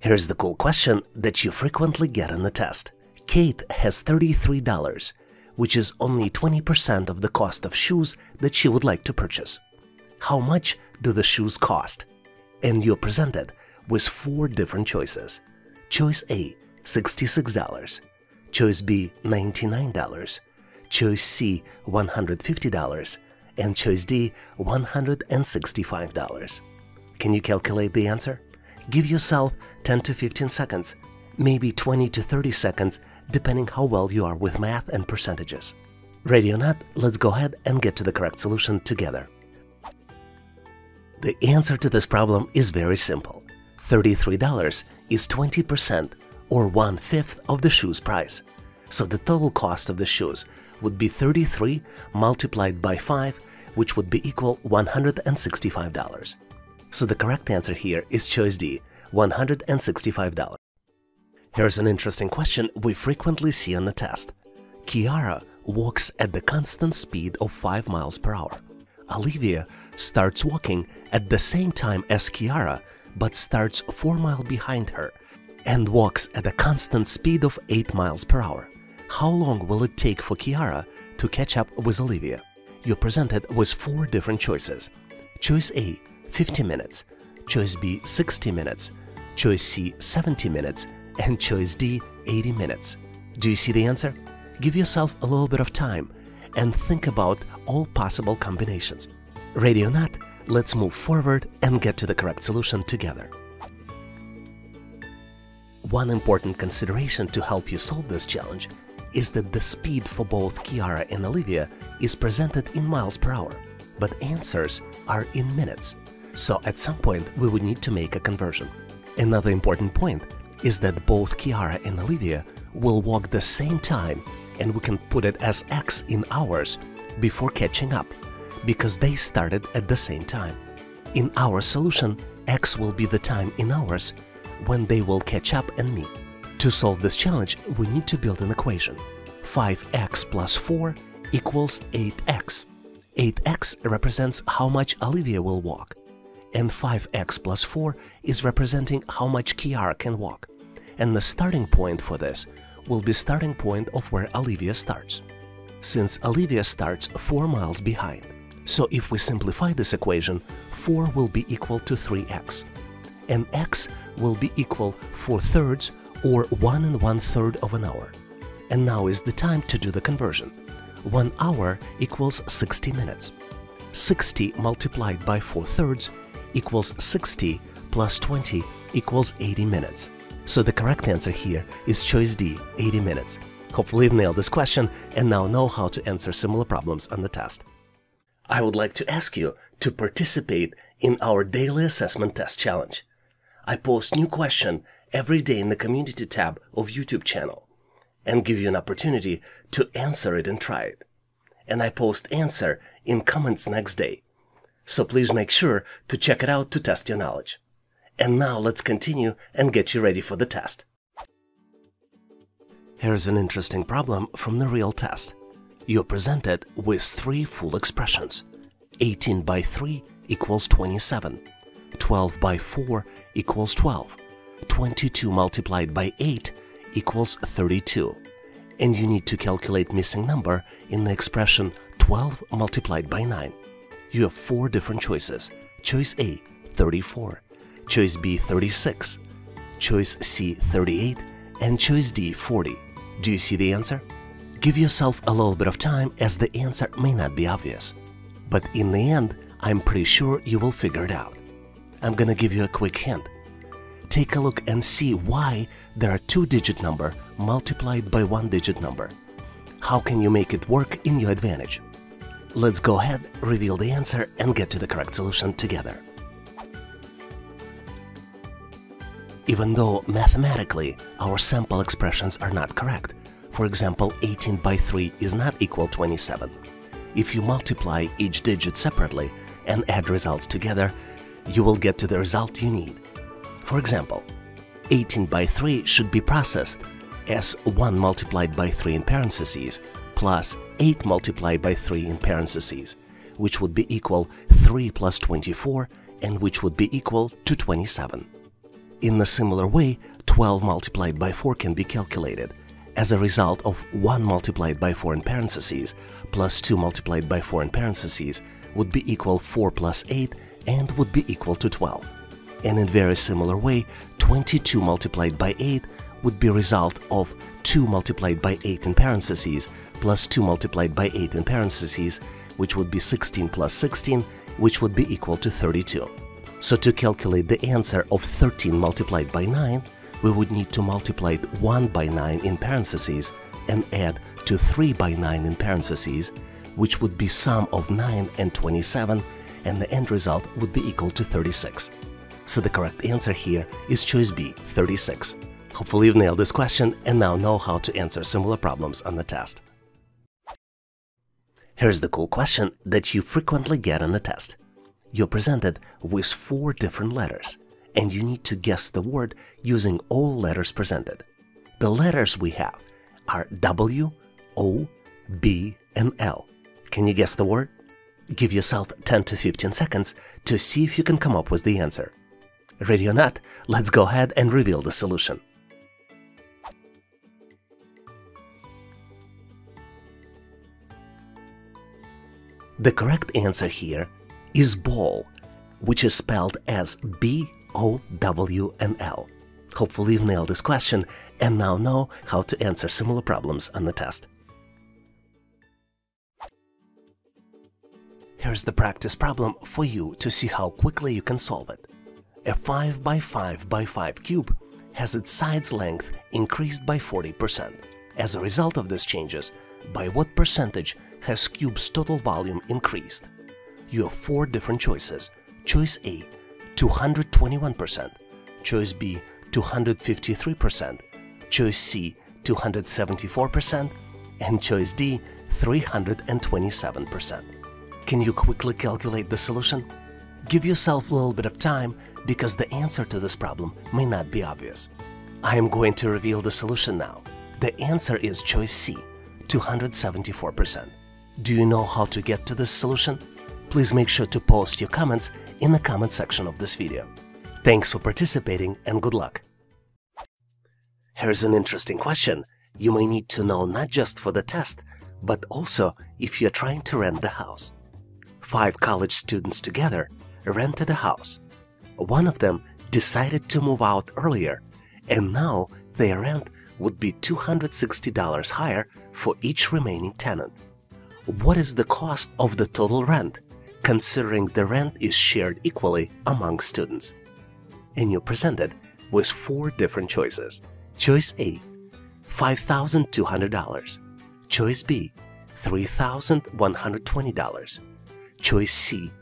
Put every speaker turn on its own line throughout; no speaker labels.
Here's the cool question that you frequently get on the test. Kate has $33, which is only 20% of the cost of shoes that she would like to purchase. How much do the shoes cost? And you're presented with four different choices. Choice A, $66. Choice B, $99. Choice C, $150. And choice D, $165. Can you calculate the answer? Give yourself 10 to 15 seconds, maybe 20 to 30 seconds, depending how well you are with math and percentages. Ready or not, let's go ahead and get to the correct solution together. The answer to this problem is very simple. $33 is 20% or one-fifth of the shoe's price. So the total cost of the shoes would be 33 multiplied by 5, which would be equal $165. So the correct answer here is choice D, $165. Here's an interesting question we frequently see on the test. Kiara walks at the constant speed of 5 miles per hour. Olivia starts walking at the same time as Kiara, but starts 4 miles behind her and walks at a constant speed of 8 miles per hour. How long will it take for Kiara to catch up with Olivia? You're presented with four different choices. Choice A, 50 minutes. Choice B, 60 minutes. Choice C, 70 minutes. And choice D, 80 minutes. Do you see the answer? Give yourself a little bit of time and think about all possible combinations. Ready or not, let's move forward and get to the correct solution together. One important consideration to help you solve this challenge is that the speed for both Kiara and Olivia is presented in miles per hour, but answers are in minutes. So at some point we would need to make a conversion. Another important point is that both Kiara and Olivia will walk the same time and we can put it as x in hours before catching up because they started at the same time. In our solution, x will be the time in hours when they will catch up and meet. To solve this challenge, we need to build an equation. 5x plus 4 equals 8x. 8x represents how much Olivia will walk, and 5x plus 4 is representing how much Kiara can walk. And the starting point for this will be starting point of where Olivia starts. Since Olivia starts 4 miles behind, so if we simplify this equation, 4 will be equal to 3x, and x will be equal 4 thirds or 1 and 1 third of an hour. And now is the time to do the conversion. 1 hour equals 60 minutes. 60 multiplied by 4 thirds equals 60 plus 20 equals 80 minutes. So the correct answer here is choice D, 80 minutes. Hopefully you've nailed this question and now know how to answer similar problems on the test. I would like to ask you to participate in our daily assessment test challenge. I post new question every day in the community tab of YouTube channel and give you an opportunity to answer it and try it. And I post answer in comments next day. So please make sure to check it out to test your knowledge. And now let's continue and get you ready for the test. Here's an interesting problem from the real test. You're presented with three full expressions. 18 by 3 equals 27. 12 by 4 equals 12. 22 multiplied by 8 equals 32. And you need to calculate missing number in the expression 12 multiplied by 9. You have four different choices. Choice A, 34. Choice B, 36. Choice C, 38. And choice D, 40. Do you see the answer? Give yourself a little bit of time as the answer may not be obvious. But in the end, I'm pretty sure you will figure it out. I'm gonna give you a quick hint. Take a look and see why there are two-digit number multiplied by one-digit number. How can you make it work in your advantage? Let's go ahead, reveal the answer and get to the correct solution together. Even though mathematically our sample expressions are not correct, for example 18 by 3 is not equal 27, if you multiply each digit separately and add results together, you will get to the result you need. For example, 18 by 3 should be processed as 1 multiplied by 3 in parentheses plus 8 multiplied by 3 in parentheses, which would be equal 3 plus 24 and which would be equal to 27. In a similar way, 12 multiplied by 4 can be calculated as a result of 1 multiplied by 4 in parentheses plus 2 multiplied by 4 in parentheses would be equal 4 plus 8 and would be equal to 12. And in very similar way, 22 multiplied by 8 would be result of 2 multiplied by 8 in parentheses plus 2 multiplied by 8 in parentheses, which would be 16 plus 16, which would be equal to 32. So to calculate the answer of 13 multiplied by 9, we would need to multiply 1 by 9 in parentheses and add to 3 by 9 in parentheses, which would be sum of 9 and 27, and the end result would be equal to 36. So the correct answer here is choice B, 36. Hopefully you've nailed this question and now know how to answer similar problems on the test. Here's the cool question that you frequently get on the test. You're presented with four different letters, and you need to guess the word using all letters presented. The letters we have are W, O, B, and L. Can you guess the word? Give yourself 10 to 15 seconds to see if you can come up with the answer. Ready or not, let's go ahead and reveal the solution. The correct answer here is ball, which is spelled as B O W and L. Hopefully you've nailed this question and now know how to answer similar problems on the test. Here's the practice problem for you to see how quickly you can solve it. A 5 by 5 by 5 cube has its sides length increased by 40%. As a result of these changes, by what percentage has cube's total volume increased? You have four different choices. Choice A, 221%, choice B, 253%, choice C, 274%, and choice D, 327%. Can you quickly calculate the solution? Give yourself a little bit of time because the answer to this problem may not be obvious. I am going to reveal the solution now. The answer is choice C, 274%. Do you know how to get to this solution? Please make sure to post your comments in the comment section of this video. Thanks for participating and good luck! Here's an interesting question you may need to know not just for the test, but also if you're trying to rent the house. Five college students together rented a house. One of them decided to move out earlier, and now their rent would be $260 higher for each remaining tenant. What is the cost of the total rent, considering the rent is shared equally among students? And you're presented with four different choices. Choice A, $5,200. Choice B, $3,120. Choice C,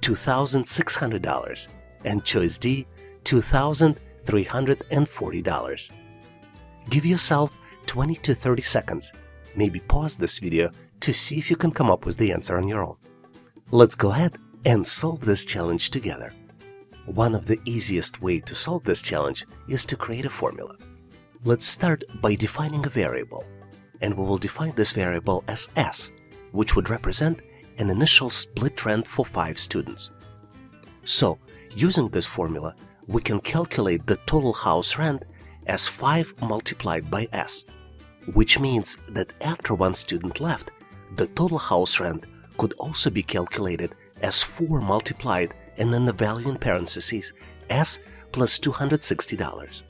$2,600. And choice D, $2,340. Give yourself 20 to 30 seconds. Maybe pause this video to see if you can come up with the answer on your own. Let's go ahead and solve this challenge together. One of the easiest way to solve this challenge is to create a formula. Let's start by defining a variable, and we will define this variable as s, which would represent an initial split rent for 5 students. So, using this formula, we can calculate the total house rent as 5 multiplied by s, which means that after one student left, the total house rent could also be calculated as 4 multiplied and then the value in parentheses s plus $260.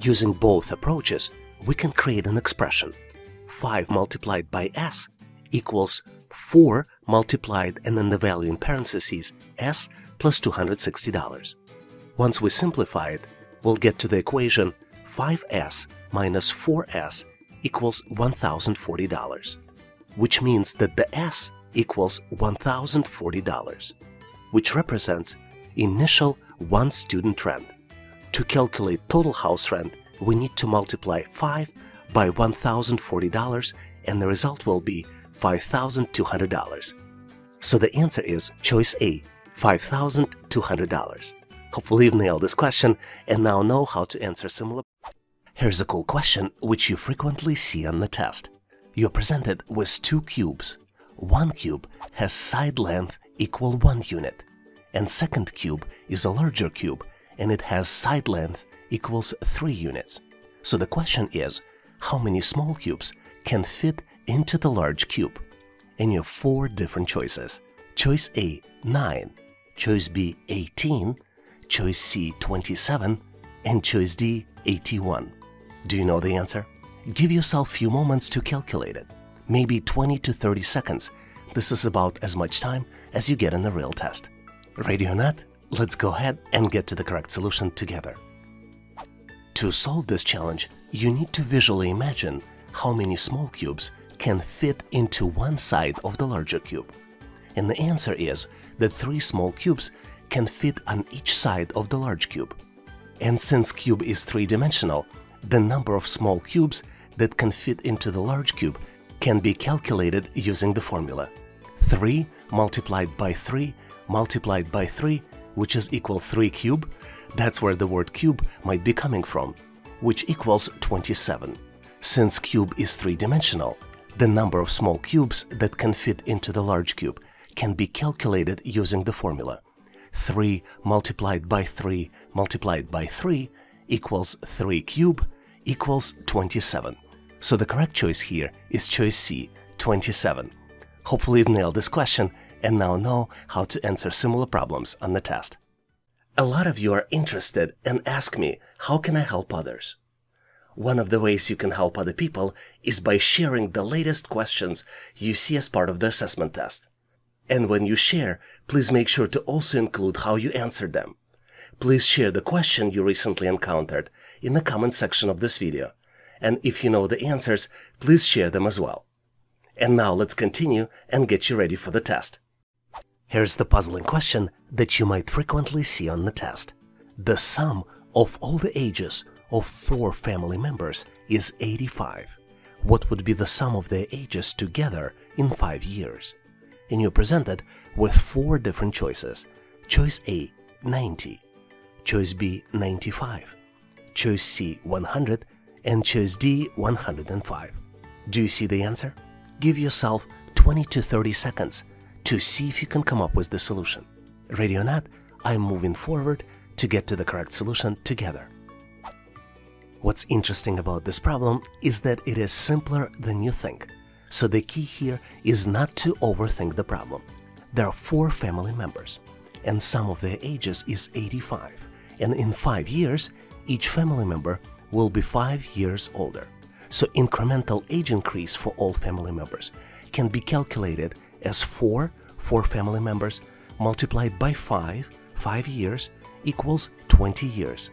Using both approaches, we can create an expression. 5 multiplied by s equals 4 multiplied and then the value in parentheses s plus $260. Once we simplify it, we'll get to the equation 5s minus 4s equals $1,040 which means that the S equals $1,040, which represents initial one student rent. To calculate total house rent, we need to multiply 5 by $1,040 and the result will be $5,200. So the answer is choice A, $5,200. Hopefully you've nailed this question and now know how to answer similar. Here's a cool question which you frequently see on the test you're presented with two cubes. One cube has side length equal 1 unit, and second cube is a larger cube and it has side length equals 3 units. So the question is, how many small cubes can fit into the large cube? And you have four different choices. Choice A, 9. Choice B, 18. Choice C, 27. And choice D, 81. Do you know the answer? Give yourself a few moments to calculate it. Maybe 20 to 30 seconds. This is about as much time as you get in the real test. Ready or not? Let's go ahead and get to the correct solution together. To solve this challenge, you need to visually imagine how many small cubes can fit into one side of the larger cube. And the answer is that three small cubes can fit on each side of the large cube. And since cube is three-dimensional, the number of small cubes that can fit into the large cube can be calculated using the formula 3 multiplied by 3 multiplied by 3, which is equal 3 cube, that's where the word cube might be coming from, which equals 27. Since cube is three-dimensional, the number of small cubes that can fit into the large cube can be calculated using the formula 3 multiplied by 3 multiplied by 3 equals 3 cube equals 27. So the correct choice here is choice C, 27. Hopefully you've nailed this question and now know how to answer similar problems on the test. A lot of you are interested and ask me, how can I help others? One of the ways you can help other people is by sharing the latest questions you see as part of the assessment test. And when you share, please make sure to also include how you answered them. Please share the question you recently encountered in the comment section of this video. And if you know the answers, please share them as well. And now let's continue and get you ready for the test. Here's the puzzling question that you might frequently see on the test. The sum of all the ages of four family members is 85. What would be the sum of their ages together in 5 years? And you're presented with four different choices. Choice A, 90. Choice B, 95. Choice C, 100. And choose D, 105. Do you see the answer? Give yourself 20 to 30 seconds to see if you can come up with the solution. Ready or not, I'm moving forward to get to the correct solution together. What's interesting about this problem is that it is simpler than you think. So the key here is not to overthink the problem. There are four family members, and sum of their ages is 85. And in five years, each family member will be five years older. So incremental age increase for all family members can be calculated as 4 for family members multiplied by 5, 5 years, equals 20 years.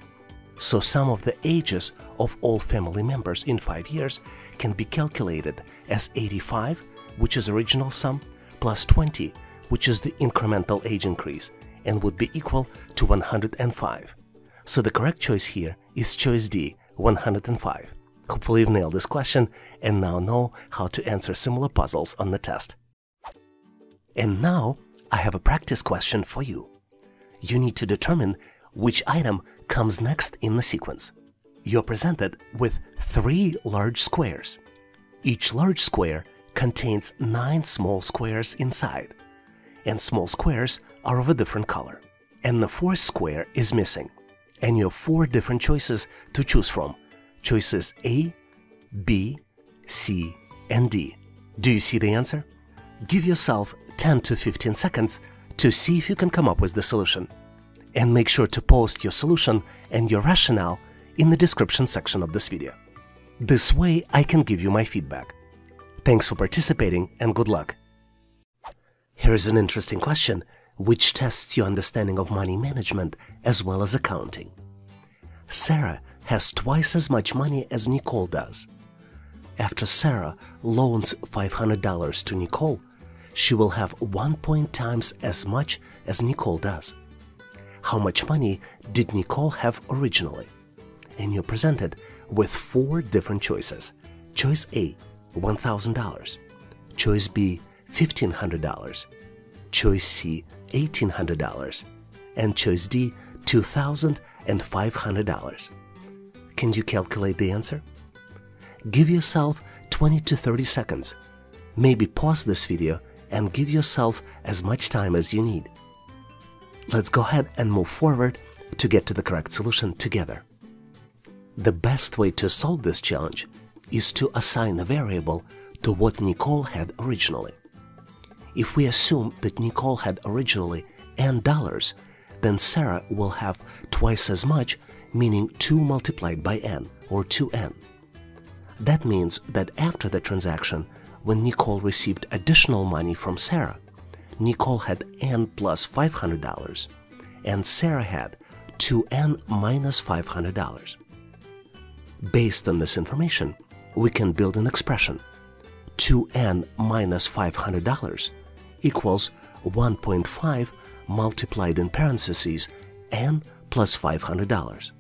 So sum of the ages of all family members in 5 years can be calculated as 85, which is original sum, plus 20, which is the incremental age increase, and would be equal to 105. So the correct choice here is choice D, 105. Hopefully you've nailed this question and now know how to answer similar puzzles on the test. And now I have a practice question for you. You need to determine which item comes next in the sequence. You're presented with three large squares. Each large square contains nine small squares inside, and small squares are of a different color. And the fourth square is missing, and you have four different choices to choose from. Choices A, B, C, and D. Do you see the answer? Give yourself 10 to 15 seconds to see if you can come up with the solution. And make sure to post your solution and your rationale in the description section of this video. This way I can give you my feedback. Thanks for participating and good luck. Here's an interesting question which tests your understanding of money management as well as accounting. Sarah has twice as much money as Nicole does. After Sarah loans $500 to Nicole, she will have 1 point times as much as Nicole does. How much money did Nicole have originally? And you're presented with four different choices. Choice A, $1,000. Choice B, $1,500. Choice C, $1,800. And choice D, $2,500. Can you calculate the answer? Give yourself 20 to 30 seconds. Maybe pause this video and give yourself as much time as you need. Let's go ahead and move forward to get to the correct solution together. The best way to solve this challenge is to assign a variable to what Nicole had originally. If we assume that Nicole had originally n dollars, then Sarah will have twice as much, meaning 2 multiplied by n, or 2n. That means that after the transaction, when Nicole received additional money from Sarah, Nicole had n plus $500 and Sarah had 2n minus $500. Based on this information, we can build an expression. 2n minus $500 equals 1.5 multiplied in parentheses n plus $500.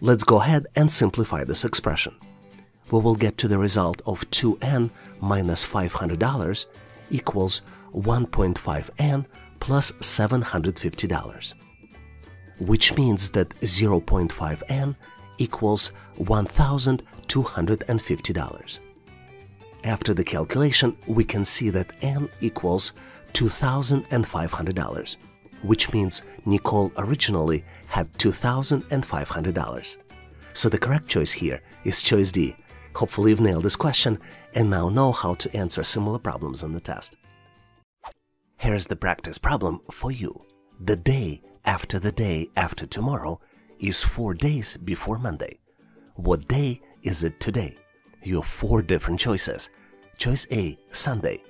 Let's go ahead and simplify this expression. We will get to the result of 2n minus $500 equals 1.5n plus $750, which means that 0.5n equals $1,250. After the calculation, we can see that n equals $2,500, which means Nicole originally had $2,500. So the correct choice here is choice D. Hopefully you've nailed this question and now know how to answer similar problems on the test. Here's the practice problem for you. The day after the day after tomorrow is four days before Monday. What day is it today? You have four different choices. Choice A, Sunday.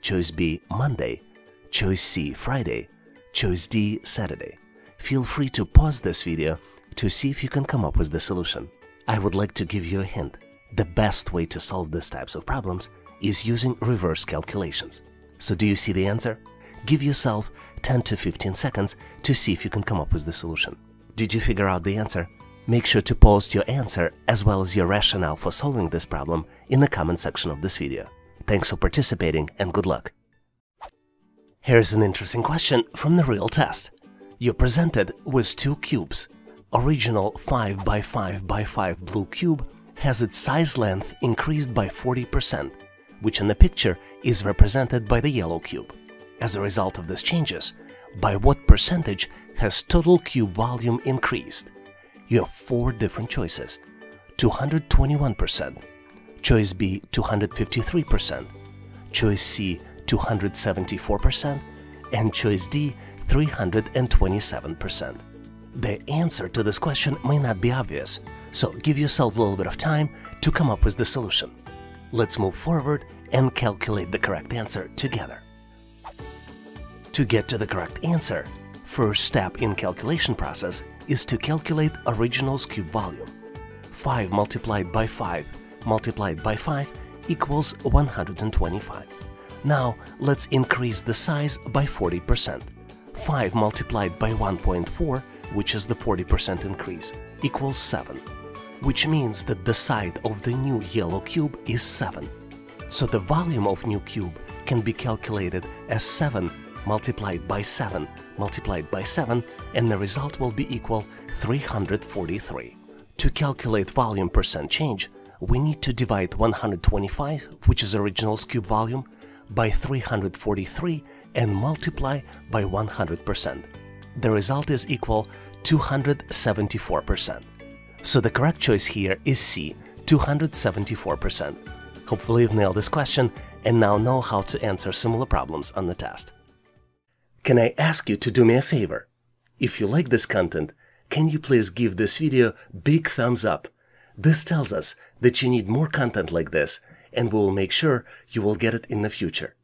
Choice B, Monday. Choice C, Friday. Choice D, Saturday. Feel free to pause this video to see if you can come up with the solution. I would like to give you a hint. The best way to solve these types of problems is using reverse calculations. So do you see the answer? Give yourself 10 to 15 seconds to see if you can come up with the solution. Did you figure out the answer? Make sure to post your answer as well as your rationale for solving this problem in the comment section of this video. Thanks for participating and good luck! Here's an interesting question from the real test. You're presented with two cubes. Original 5 by 5 by 5 blue cube has its size length increased by 40%, which in the picture is represented by the yellow cube. As a result of these changes, by what percentage has total cube volume increased? You have four different choices. 221%, choice B 253%, choice C 274%, and choice D 327%. The answer to this question may not be obvious, so give yourself a little bit of time to come up with the solution. Let's move forward and calculate the correct answer together. To get to the correct answer, first step in calculation process is to calculate original's cube volume. 5 multiplied by 5 multiplied by 5 equals 125. Now let's increase the size by 40%. 5 multiplied by 1.4, which is the 40% increase, equals 7, which means that the side of the new yellow cube is 7. So the volume of new cube can be calculated as 7 multiplied by 7 multiplied by 7 and the result will be equal 343. To calculate volume percent change, we need to divide 125, which is original's cube volume, by 343 and multiply by 100%. The result is equal 274%. So the correct choice here is C, 274%. Hopefully you've nailed this question and now know how to answer similar problems on the test. Can I ask you to do me a favor? If you like this content, can you please give this video big thumbs up? This tells us that you need more content like this and we will make sure you will get it in the future.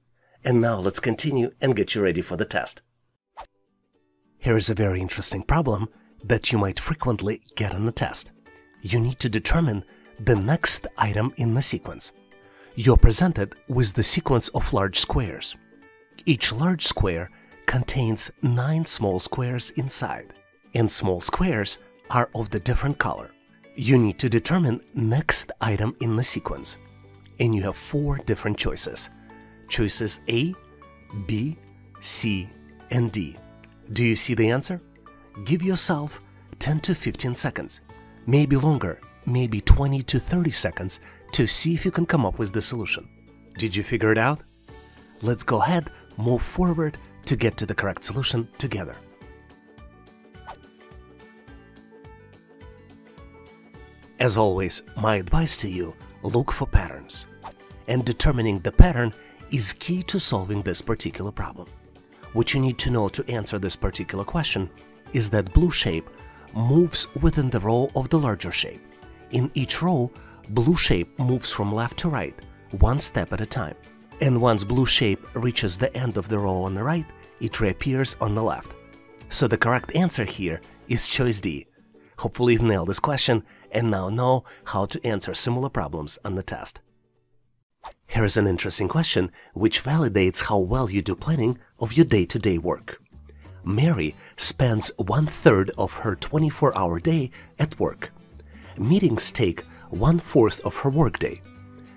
And now let's continue and get you ready for the test. Here is a very interesting problem that you might frequently get on the test. You need to determine the next item in the sequence. You're presented with the sequence of large squares. Each large square contains nine small squares inside, and small squares are of the different color. You need to determine next item in the sequence, and you have four different choices. Choices A, B, C, and D. Do you see the answer? Give yourself 10 to 15 seconds, maybe longer, maybe 20 to 30 seconds to see if you can come up with the solution. Did you figure it out? Let's go ahead, move forward, to get to the correct solution together. As always, my advice to you look for patterns. And determining the pattern is key to solving this particular problem. What you need to know to answer this particular question is that blue shape moves within the row of the larger shape. In each row, blue shape moves from left to right, one step at a time. And once blue shape reaches the end of the row on the right, it reappears on the left. So the correct answer here is choice D. Hopefully you've nailed this question and now know how to answer similar problems on the test. Here's an interesting question which validates how well you do planning of your day-to-day work. Mary spends one third of her 24 hour day at work. Meetings take one fourth of her workday.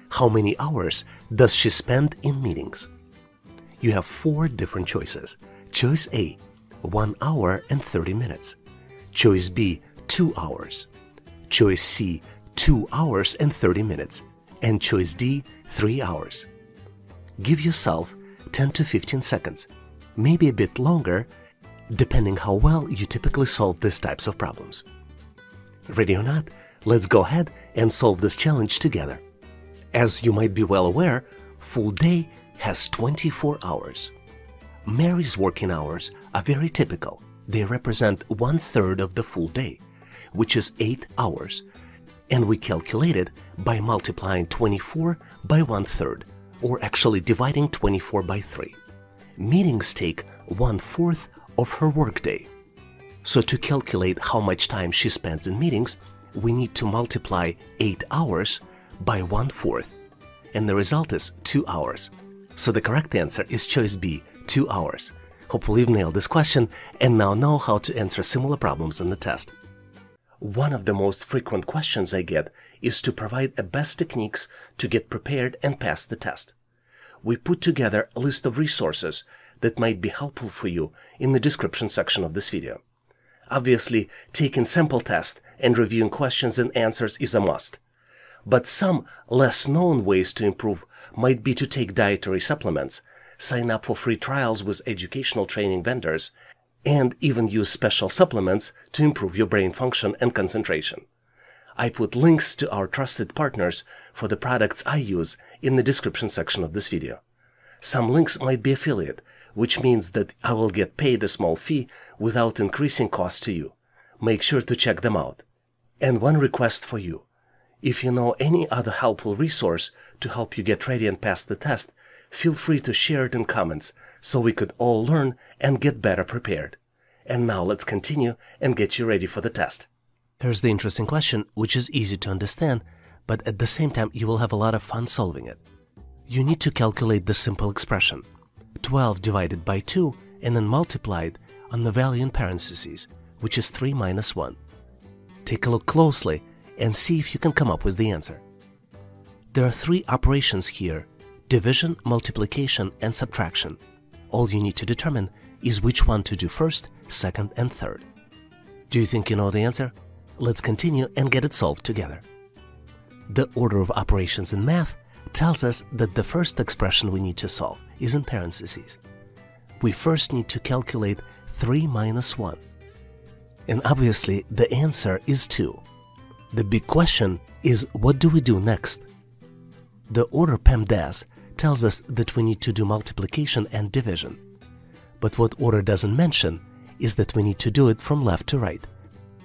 How many hours does she spend in meetings? You have four different choices. Choice A 1 hour and 30 minutes. Choice B 2 hours. Choice C 2 hours and 30 minutes. And choice D 3 hours. Give yourself 10 to 15 seconds, maybe a bit longer, depending how well you typically solve these types of problems. Ready or not, let's go ahead and solve this challenge together. As you might be well aware, full day has 24 hours. Mary's working hours are very typical. They represent one third of the full day, which is 8 hours, and we calculate it by multiplying 24 by one third, or actually dividing 24 by 3. Meetings take one fourth of her workday. So to calculate how much time she spends in meetings, we need to multiply 8 hours by one fourth, and the result is 2 hours. So the correct answer is choice B, 2 hours. Hopefully you've nailed this question and now know how to answer similar problems in the test. One of the most frequent questions I get is to provide the best techniques to get prepared and pass the test. We put together a list of resources that might be helpful for you in the description section of this video. Obviously, taking sample tests and reviewing questions and answers is a must. But some less known ways to improve might be to take dietary supplements, sign up for free trials with educational training vendors, and even use special supplements to improve your brain function and concentration. I put links to our trusted partners for the products I use in the description section of this video. Some links might be affiliate, which means that I will get paid a small fee without increasing costs to you. Make sure to check them out. And one request for you. If you know any other helpful resource to help you get ready and pass the test, feel free to share it in comments so we could all learn and get better prepared. And now let's continue and get you ready for the test. Here's the interesting question, which is easy to understand, but at the same time you will have a lot of fun solving it. You need to calculate the simple expression 12 divided by 2 and then multiplied on the value in parentheses, which is 3 minus 1. Take a look closely and see if you can come up with the answer. There are three operations here division, multiplication, and subtraction. All you need to determine is which one to do first, second, and third. Do you think you know the answer? Let's continue and get it solved together. The order of operations in math tells us that the first expression we need to solve is in parentheses. We first need to calculate 3 minus 1. And obviously the answer is 2. The big question is what do we do next? The order PEMDAS tells us that we need to do multiplication and division. But what order doesn't mention is that we need to do it from left to right.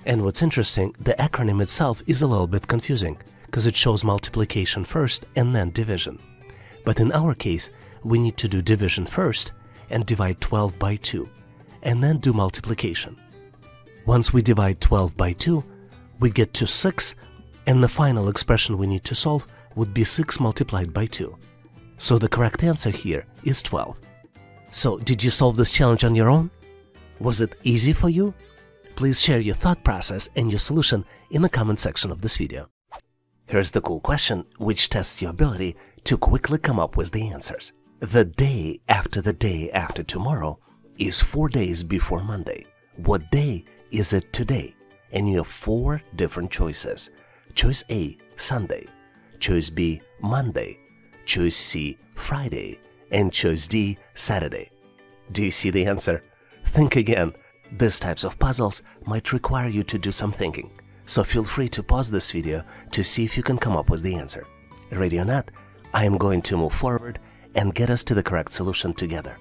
And what's interesting, the acronym itself is a little bit confusing because it shows multiplication first and then division. But in our case, we need to do division first and divide 12 by 2, and then do multiplication. Once we divide 12 by 2, we get to 6, and the final expression we need to solve would be 6 multiplied by 2. So the correct answer here is 12. So did you solve this challenge on your own? Was it easy for you? Please share your thought process and your solution in the comment section of this video. Here's the cool question which tests your ability to quickly come up with the answers. The day after the day after tomorrow is four days before Monday. What day is it today? And you have four different choices. Choice A, Sunday. Choice B, Monday. Choice C, Friday. And choice D, Saturday. Do you see the answer? Think again. These types of puzzles might require you to do some thinking. so feel free to pause this video to see if you can come up with the answer. Ready or not, I am going to move forward and get us to the correct solution together.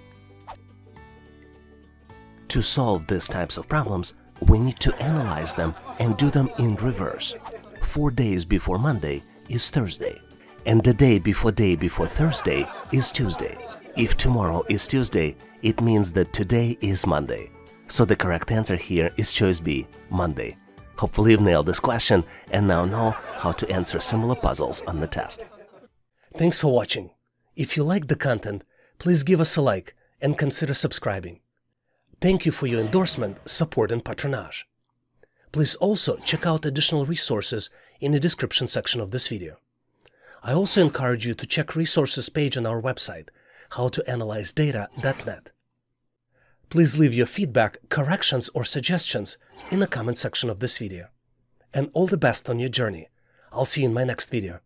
To solve these types of problems, we need to analyze them and do them in reverse. Four days before Monday is Thursday, and the day before day before Thursday is Tuesday. If tomorrow is Tuesday, it means that today is Monday. So the correct answer here is choice B, Monday. Hopefully you've nailed this question and now know how to answer similar puzzles on the test. Thanks for watching. If you like the content, please give us a like and consider subscribing. Thank you for your endorsement, support and patronage. Please also check out additional resources in the description section of this video. I also encourage you to check resources page on our website, howtoanalyzedata.net. Please leave your feedback, corrections or suggestions in the comment section of this video. And all the best on your journey. I'll see you in my next video.